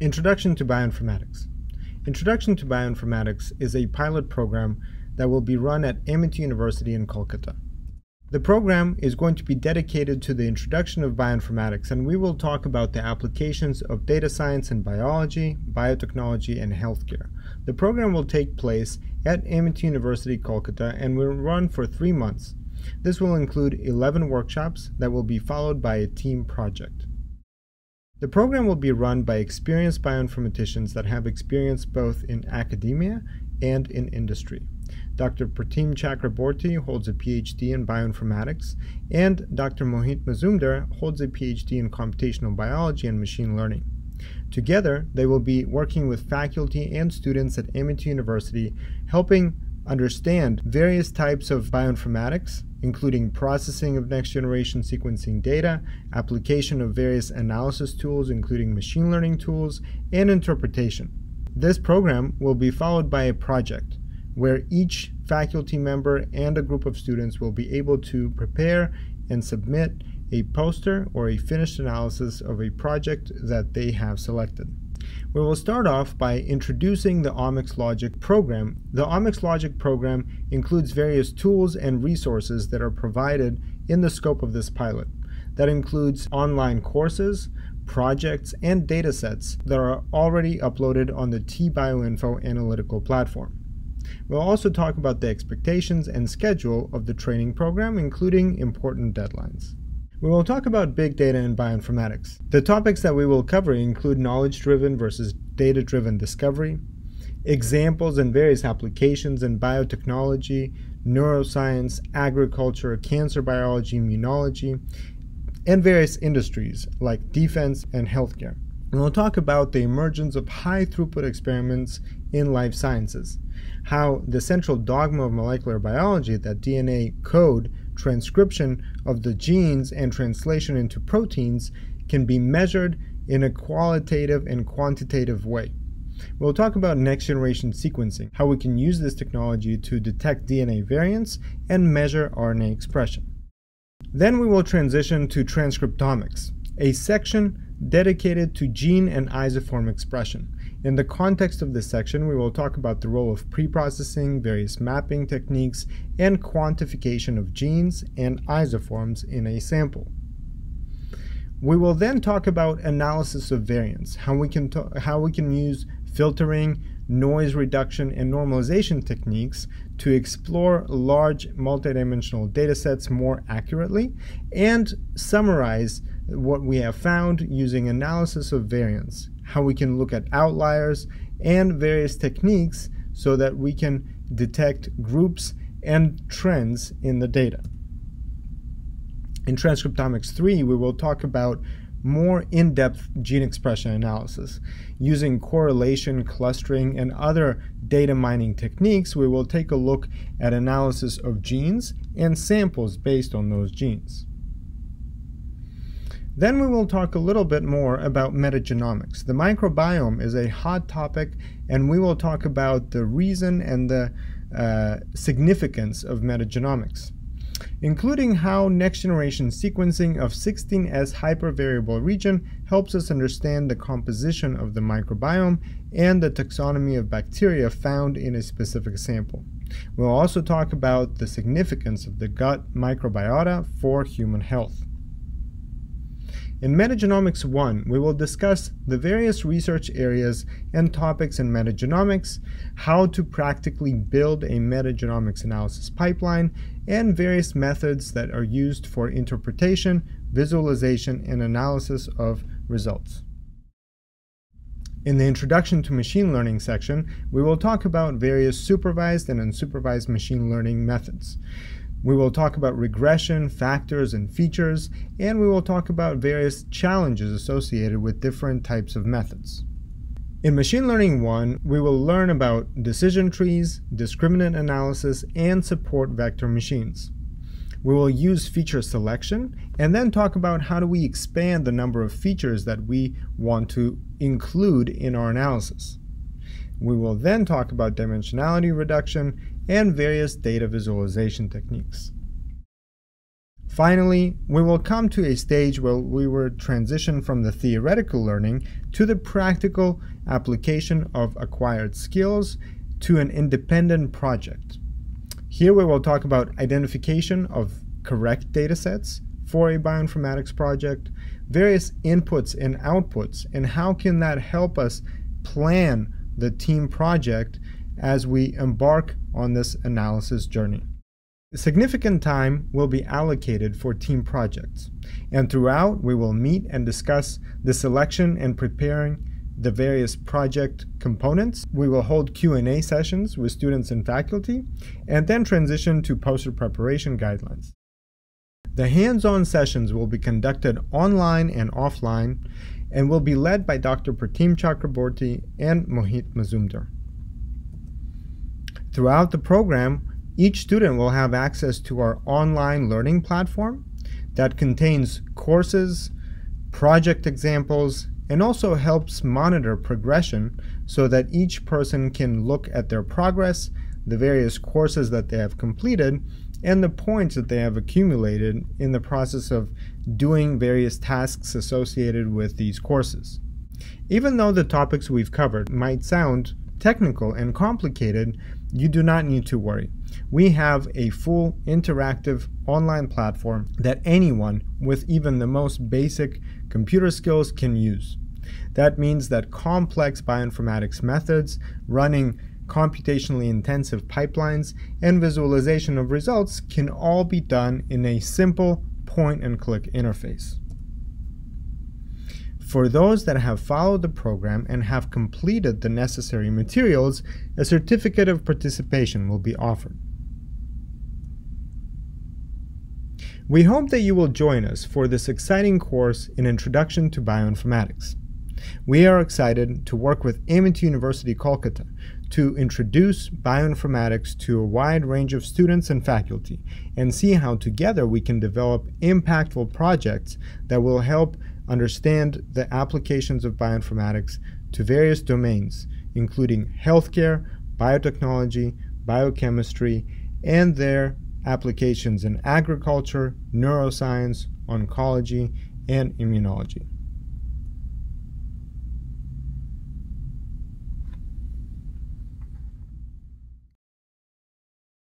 Introduction to Bioinformatics. Introduction to Bioinformatics is a pilot program that will be run at Amity University in Kolkata. The program is going to be dedicated to the introduction of bioinformatics, and we will talk about the applications of data science in biology, biotechnology, and healthcare. The program will take place at Amity University, Kolkata, and will run for three months. This will include 11 workshops that will be followed by a team project. The program will be run by experienced bioinformaticians that have experience both in academia and in industry. Dr. Pratim Chakraborty holds a PhD in bioinformatics, and Dr. Mohit Mazumdar holds a PhD in computational biology and machine learning. Together, they will be working with faculty and students at Amity University, helping understand various types of bioinformatics, including processing of next generation sequencing data, application of various analysis tools, including machine learning tools, and interpretation. This program will be followed by a project where each faculty member and a group of students will be able to prepare and submit a poster or a finished analysis of a project that they have selected. We will start off by introducing the Omics Logic program. The Omics Logic program includes various tools and resources that are provided in the scope of this pilot. That includes online courses, projects, and datasets that are already uploaded on the tBioInfo analytical platform. We'll also talk about the expectations and schedule of the training program, including important deadlines. We will talk about big data and bioinformatics. The topics that we will cover include knowledge-driven versus data-driven discovery, examples and various applications in biotechnology, neuroscience, agriculture, cancer biology, immunology, and various industries like defense and healthcare. And we'll talk about the emergence of high throughput experiments in life sciences, how the central dogma of molecular biology that DNA code transcription of the genes and translation into proteins can be measured in a qualitative and quantitative way. We'll talk about next generation sequencing, how we can use this technology to detect DNA variants and measure RNA expression. Then we will transition to transcriptomics, a section dedicated to gene and isoform expression. In the context of this section, we will talk about the role of preprocessing, various mapping techniques, and quantification of genes and isoforms in a sample. We will then talk about analysis of variance, how we can, how we can use filtering, noise reduction, and normalization techniques to explore large multidimensional datasets more accurately and summarize what we have found using analysis of variance, how we can look at outliers and various techniques so that we can detect groups and trends in the data. In Transcriptomics 3, we will talk about more in-depth gene expression analysis. Using correlation, clustering, and other data mining techniques, we will take a look at analysis of genes and samples based on those genes. Then we will talk a little bit more about metagenomics. The microbiome is a hot topic, and we will talk about the reason and the uh, significance of metagenomics, including how next-generation sequencing of 16S hypervariable region helps us understand the composition of the microbiome and the taxonomy of bacteria found in a specific sample. We'll also talk about the significance of the gut microbiota for human health. In Metagenomics 1, we will discuss the various research areas and topics in metagenomics, how to practically build a metagenomics analysis pipeline, and various methods that are used for interpretation, visualization, and analysis of results. In the Introduction to Machine Learning section, we will talk about various supervised and unsupervised machine learning methods. We will talk about regression, factors, and features, and we will talk about various challenges associated with different types of methods. In Machine Learning 1, we will learn about decision trees, discriminant analysis, and support vector machines. We will use feature selection and then talk about how do we expand the number of features that we want to include in our analysis. We will then talk about dimensionality reduction and various data visualization techniques. Finally, we will come to a stage where we will transition from the theoretical learning to the practical application of acquired skills to an independent project. Here we will talk about identification of correct datasets for a bioinformatics project, various inputs and outputs, and how can that help us plan the team project as we embark on this analysis journey. Significant time will be allocated for team projects, and throughout we will meet and discuss the selection and preparing the various project components. We will hold Q&A sessions with students and faculty, and then transition to poster preparation guidelines. The hands-on sessions will be conducted online and offline, and will be led by Dr. Pratim Chakraborty and Mohit Mazumdar. Throughout the program, each student will have access to our online learning platform that contains courses, project examples, and also helps monitor progression so that each person can look at their progress, the various courses that they have completed, and the points that they have accumulated in the process of doing various tasks associated with these courses. Even though the topics we've covered might sound technical and complicated, you do not need to worry. We have a full interactive online platform that anyone with even the most basic computer skills can use. That means that complex bioinformatics methods, running computationally intensive pipelines, and visualization of results can all be done in a simple point and click interface. For those that have followed the program and have completed the necessary materials, a certificate of participation will be offered. We hope that you will join us for this exciting course in Introduction to Bioinformatics. We are excited to work with Amity University Kolkata to introduce bioinformatics to a wide range of students and faculty and see how together we can develop impactful projects that will help understand the applications of bioinformatics to various domains, including healthcare, biotechnology, biochemistry, and their applications in agriculture, neuroscience, oncology, and immunology.